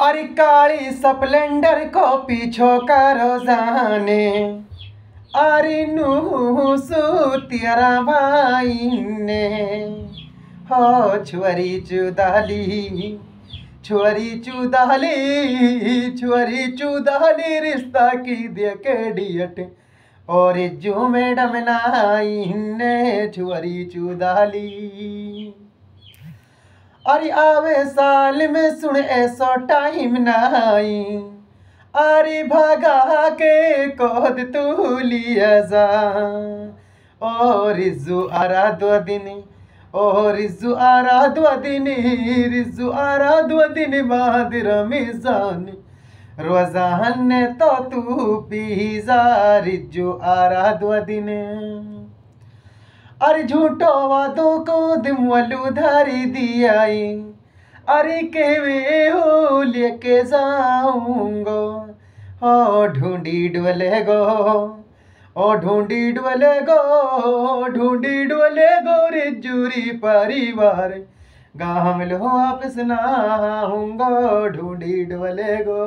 अरे काली स्प्लेंडर को पीछो करो जाने। अरे नूसू तेरा भाई ने हो छुअरी चुदाली छुअरी चुदाली छुअरी चुदाली, रिश्ता की दे के डियट। और जो मैडम नाई ने छुअरी चुदाली। अरे आवे साल में सुन ऐसा टाइम नाई। अरे भगा के कोद तू लिया जा। और रिजु आरा दो दिन, ओ रिजु आरा दो दिन, रिजु आरा दो दिन बाद रमीजान रोजान तो तू पीजा रिजु आरा दो दिन। अरे झूठो वादों को दिमवलू धारी दियाई। अरे के वे हो लेके जाऊंगो, ओ ढूंढी डोले गो ओ ढूंढी डोले गो ढूंढी डोले गो रे जूरी परिवार। गाँव में लो वापस ना आऊंगो ढूंढी डोले गो